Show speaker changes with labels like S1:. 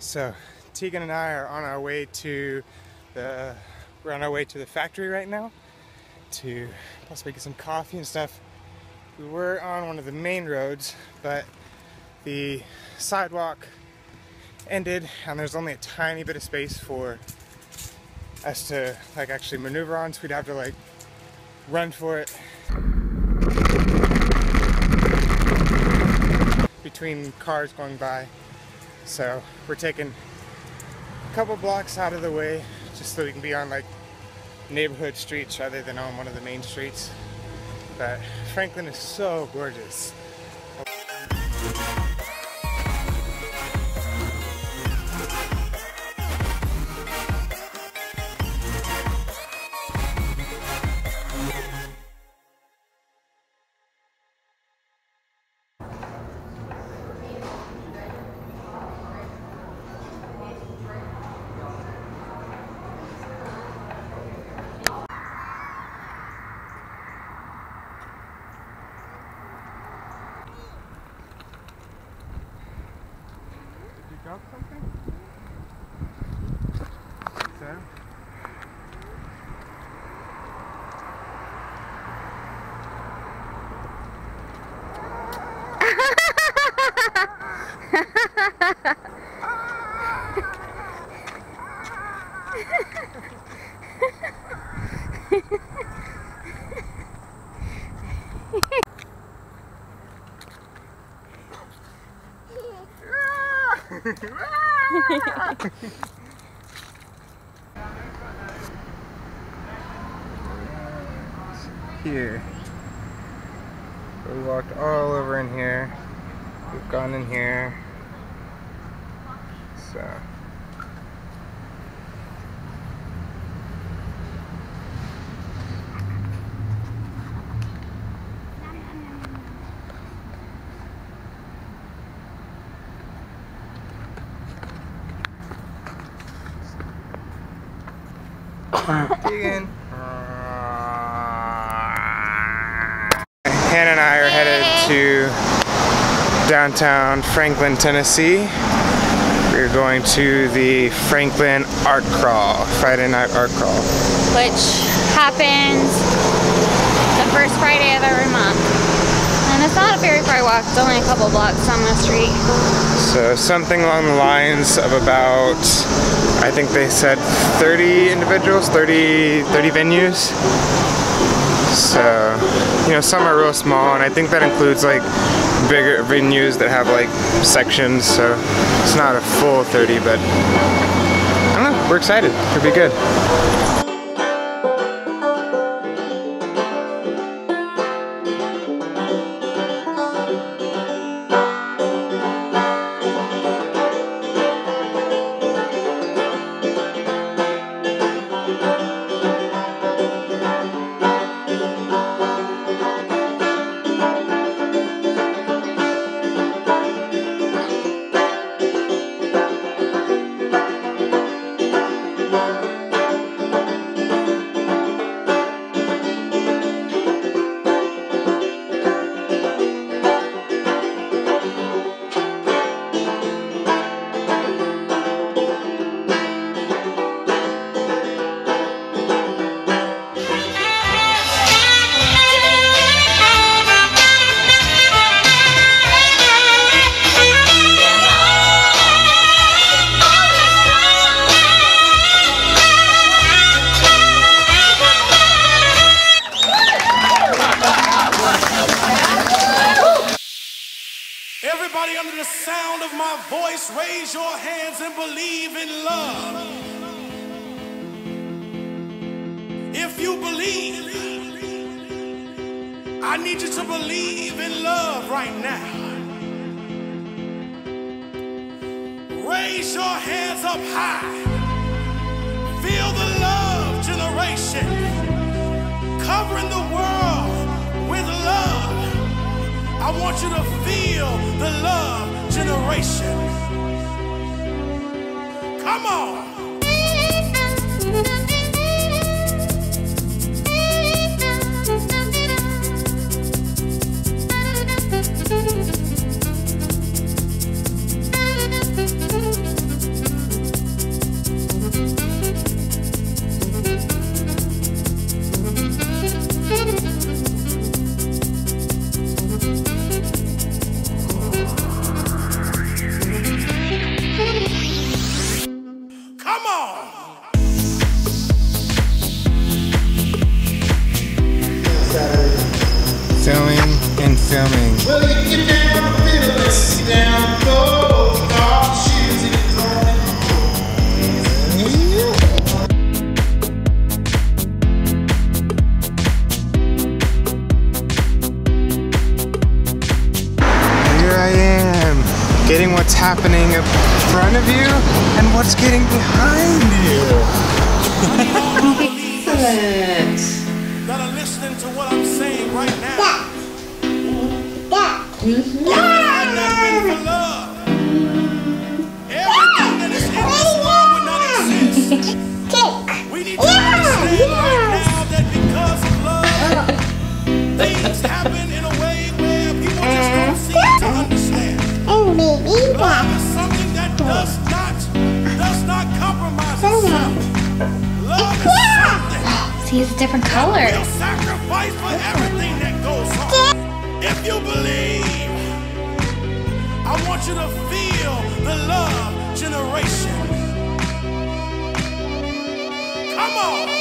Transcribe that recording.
S1: So Tegan and I are on our way to the we're on our way to the factory right now to possibly get some coffee and stuff. We were on one of the main roads, but the sidewalk ended and there's only a tiny bit of space for us to like actually maneuver on, so we'd have to like run for it. Between cars going by. So we're taking a couple blocks out of the way just so we can be on like neighborhood streets rather than on one of the main streets. But Franklin is so gorgeous. Drop? Here. We walked all over in here. We've gone in here. So. Keegan. Hannah and I are headed to downtown Franklin, Tennessee. We're going to the Franklin Art Crawl, Friday Night Art Crawl.
S2: which happens the first Friday of every month. It's not a very far walk, it's only a couple blocks down the street.
S1: So something along the lines of about, I think they said 30 individuals, 30, 30 venues. So, you know, some are real small, and I think that includes like bigger venues that have like sections. So it's not a full 30, but I don't know. We're excited. It'll be good.
S3: Raise your hands and believe in love. If you believe, I need you to believe in love right now. Raise your hands up high. Feel the love generation covering the world with love. I want you to feel the love generation. Come on.
S1: What's happening in front of you and what's getting behind you.
S3: That are listening to what I'm saying right now. Had not been for love, everything that is in this world would not exist. We need to understand right now that because of love, things happen Is something that does not, does not compromise itself. Love is something
S2: See, it's a different color.
S3: will sacrifice for everything that goes on. If you believe, I want you to feel the love generation. Come on.